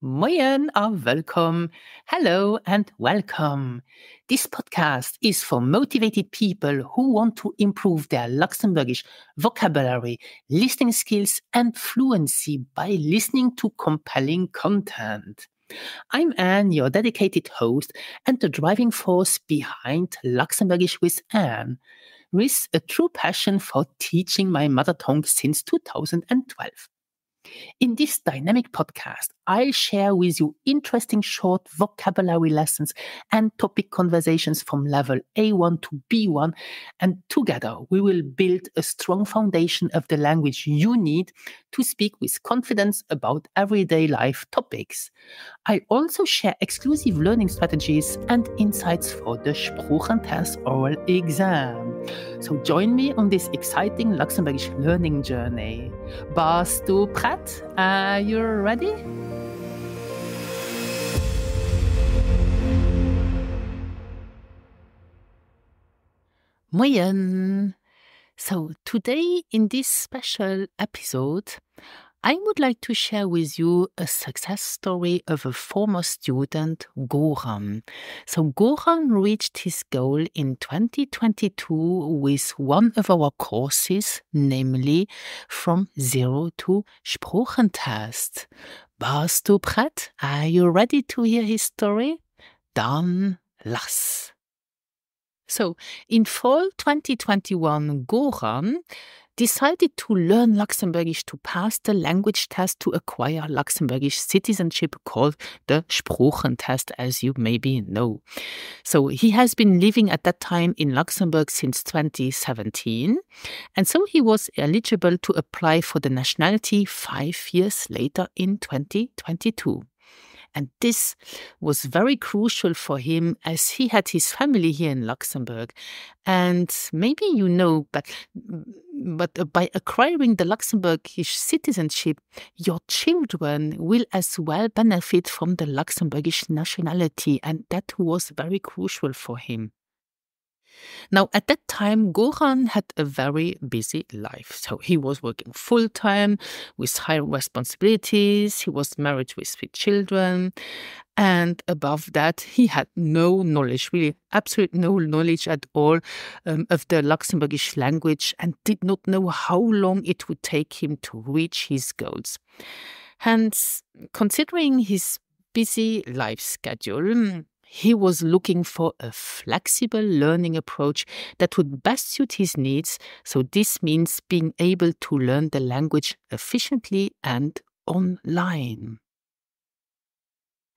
Moyen or welcome. Hello and welcome. This podcast is for motivated people who want to improve their Luxembourgish vocabulary, listening skills, and fluency by listening to compelling content. I'm Anne, your dedicated host and the driving force behind Luxembourgish with Anne, with a true passion for teaching my mother tongue since 2012. In this dynamic podcast, I'll share with you interesting short vocabulary lessons and topic conversations from level A1 to B1. And together, we will build a strong foundation of the language you need to speak with confidence about everyday life topics. I also share exclusive learning strategies and insights for the Sproochentest oral exam. So join me on this exciting Luxembourgish learning journey. Bist du prêt? Are you ready? Moyen. So, today in this special episode, I would like to share with you a success story of a former student, Goran. So, Goran reached his goal in 2022 with one of our courses, namely from zero to Sproochentest. Bist du bereit? Are you ready to hear his story? Dann lass! So, in fall 2021, Goran decided to learn Luxembourgish to pass the language test to acquire Luxembourgish citizenship called the Sproochentest, as you maybe know. So he has been living at that time in Luxembourg since 2017, and so he was eligible to apply for the nationality five years later in 2022. And this was very crucial for him as he had his family here in Luxembourg. And maybe you know, but, but by acquiring the Luxembourgish citizenship, your children will as well benefit from the Luxembourgish nationality. And that was very crucial for him. Now, at that time, Goran had a very busy life. So he was working full time with high responsibilities, he was married with three children, and above that, he had no knowledge, really, absolute no knowledge at all um, of the Luxembourgish language and did not know how long it would take him to reach his goals. Hence, considering his busy life schedule, he was looking for a flexible learning approach that would best suit his needs. So, this means being able to learn the language efficiently and online.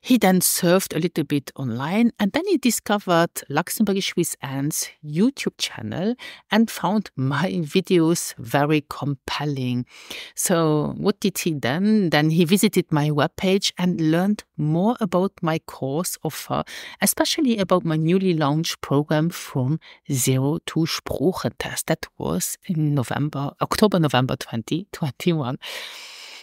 He then surfed a little bit online and then he discovered Luxembourgish with Anne's YouTube channel and found my videos very compelling. So, what did he then? Then he visited my webpage and learned more about my course offer, especially about my newly launched program from Zero to Sproochentest. That was in November, October, November 2021.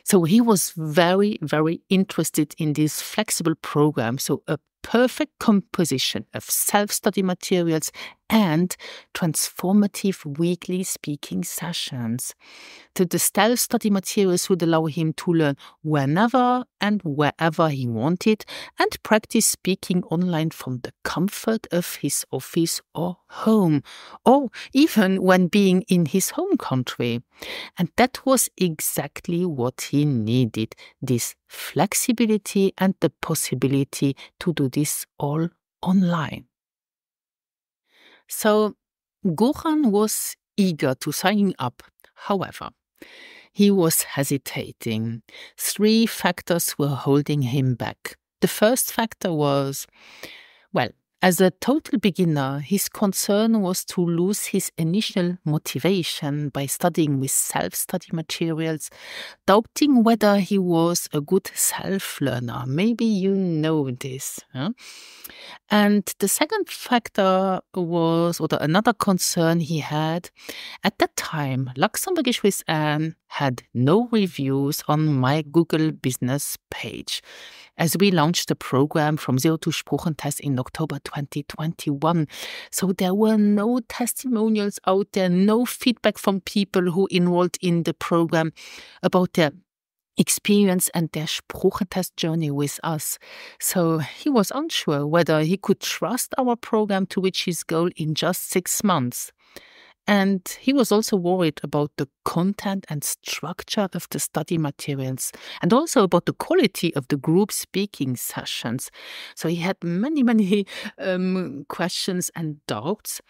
So he was very, very interested in this flexible program. So a perfect composition of self study materials and transformative weekly speaking sessions. So the self study materials would allow him to learn whenever and wherever he wanted and practice speaking online from the comfort of his office or home, or even when being in his home country. And that was exactly what he needed this flexibility and the possibility to do this all online. So Goran was eager to sign up. However, he was hesitating. Three factors were holding him back. The first factor was, well, as a total beginner, his concern was to lose his initial motivation by studying with self study materials, doubting whether he was a good self learner. Maybe you know this. Huh? And the second factor was, or the, another concern he had, at that time, Luxembourgish with Anne had no reviews on my Google business page as we launched the program from Zero to Sproochentest in October 2021. So there were no testimonials out there, no feedback from people who enrolled in the program about their experience and their Sproochentest journey with us. So he was unsure whether he could trust our program to reach his goal in just six months. And he was also worried about the content and structure of the study materials and also about the quality of the group speaking sessions. So he had many, many um, questions and doubts.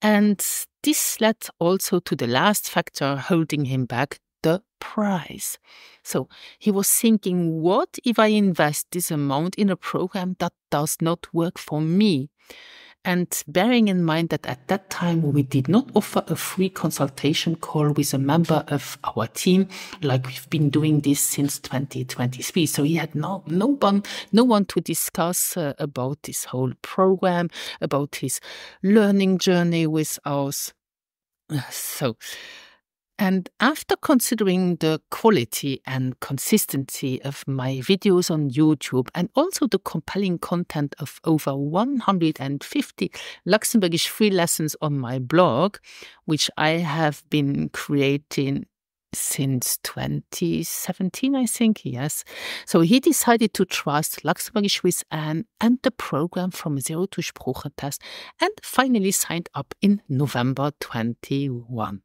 And this led also to the last factor holding him back the price. So he was thinking, what if I invest this amount in a program that does not work for me? And bearing in mind that at that time we did not offer a free consultation call with a member of our team, like we've been doing this since 2023. So he had no, no one, no one to discuss uh, about this whole program, about his learning journey with us. So, and after considering the quality and consistency of my videos on YouTube and also the compelling content of over 150 Luxembourgish free lessons on my blog, which I have been creating since 2017, I think, yes. So he decided to trust Luxembourgish with Anne and the program from Zero to Sproochentest and finally signed up in November 21.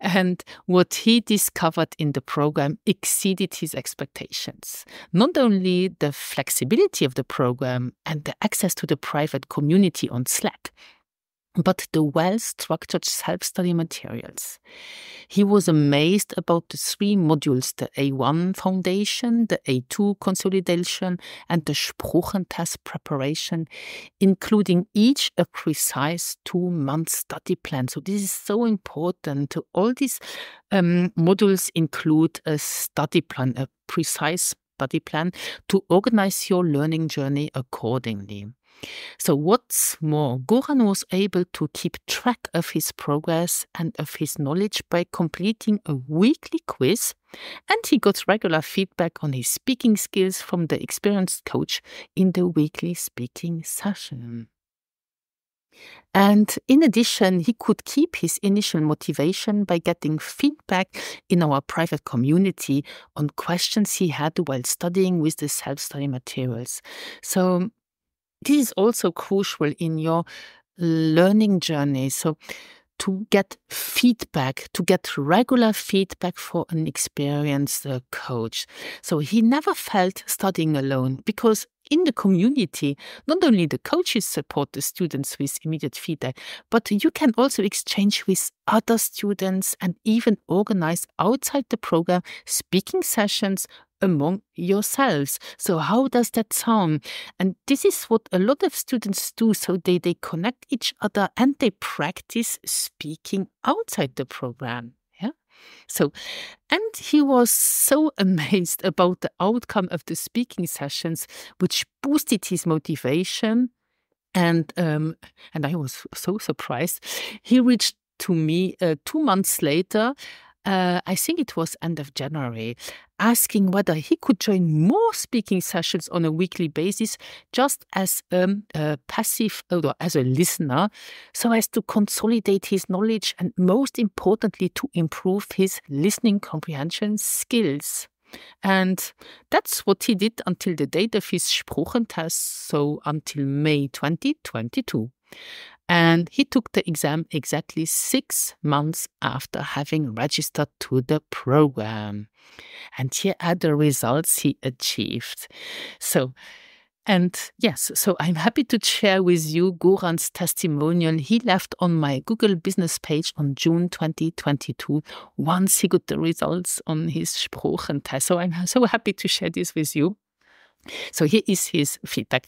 And what he discovered in the program exceeded his expectations. Not only the flexibility of the program and the access to the private community on Slack, but the well structured self study materials. He was amazed about the three modules the A1 foundation, the A2 consolidation, and the Sproochentest preparation, including each a precise two month study plan. So, this is so important. All these um, modules include a study plan, a precise study plan to organize your learning journey accordingly. So, what's more, Goran was able to keep track of his progress and of his knowledge by completing a weekly quiz, and he got regular feedback on his speaking skills from the experienced coach in the weekly speaking session. And in addition, he could keep his initial motivation by getting feedback in our private community on questions he had while studying with the self study materials. So this is also crucial in your learning journey. So, to get feedback, to get regular feedback for an experienced uh, coach. So he never felt studying alone because in the community, not only the coaches support the students with immediate feedback, but you can also exchange with other students and even organize outside the program speaking sessions among yourselves. So, how does that sound? And this is what a lot of students do. So, they, they connect each other and they practice speaking outside the program. Yeah. So, and he was so amazed about the outcome of the speaking sessions, which boosted his motivation. And um, and I was so surprised. He reached to me uh, two months later uh, I think it was end of January, asking whether he could join more speaking sessions on a weekly basis, just as um, a passive or as a listener, so as to consolidate his knowledge and, most importantly, to improve his listening comprehension skills. And that's what he did until the date of his Sproochentest, so until May 2022 and he took the exam exactly six months after having registered to the program. And here are the results he achieved. So, and yes, so I'm happy to share with you Goran's testimonial he left on my Google business page on June 2022 once he got the results on his Sproochentest. So I'm so happy to share this with you. So here is his feedback.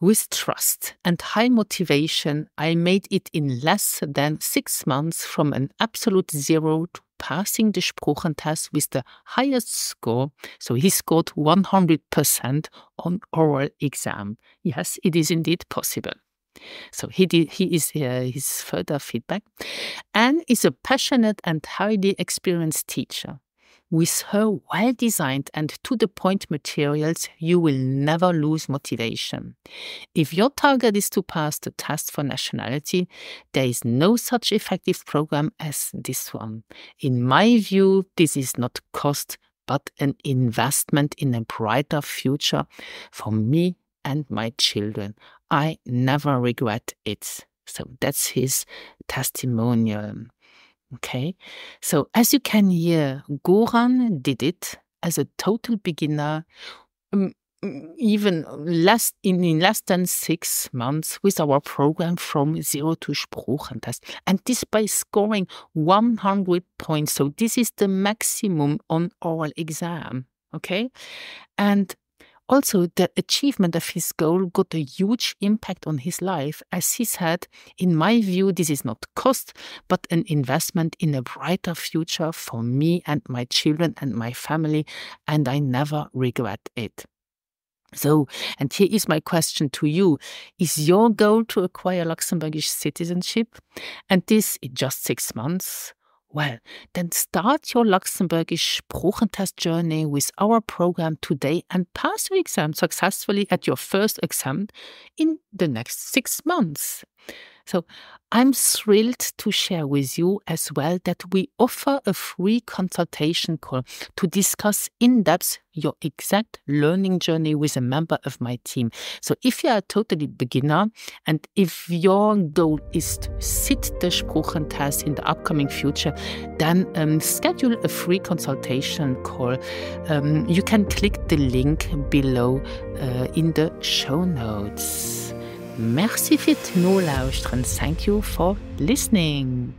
With trust and high motivation, I made it in less than six months from an absolute zero to passing the Sproochentest with the highest score. So he scored 100% on oral exam. Yes, it is indeed possible. So he did, he is uh, his further feedback, and is a passionate and highly experienced teacher. With her well designed and to the point materials, you will never lose motivation. If your target is to pass the test for nationality, there is no such effective program as this one. In my view, this is not cost but an investment in a brighter future for me and my children. I never regret it. So that's his testimonial. Okay. So as you can hear, Goran did it as a total beginner um, even less in, in less than six months with our program from zero to Sproochentest. And this by scoring 100 points. So this is the maximum on oral exam. Okay. And also, the achievement of his goal got a huge impact on his life. As he said, in my view, this is not cost, but an investment in a brighter future for me and my children and my family, and I never regret it. So, and here is my question to you. Is your goal to acquire Luxembourgish citizenship? And this in just six months? Well, then start your Luxembourgish Sproochentest journey with our program today and pass your exam successfully at your first exam in the next six months. So I'm thrilled to share with you as well that we offer a free consultation call to discuss in depth your exact learning journey with a member of my team. So if you are a totally beginner and if your goal is to sit the Sproochentest in the upcoming future, then um, schedule a free consultation call. Um, you can click the link below uh, in the show notes. Merci fit nolauusren. Thank you for listening.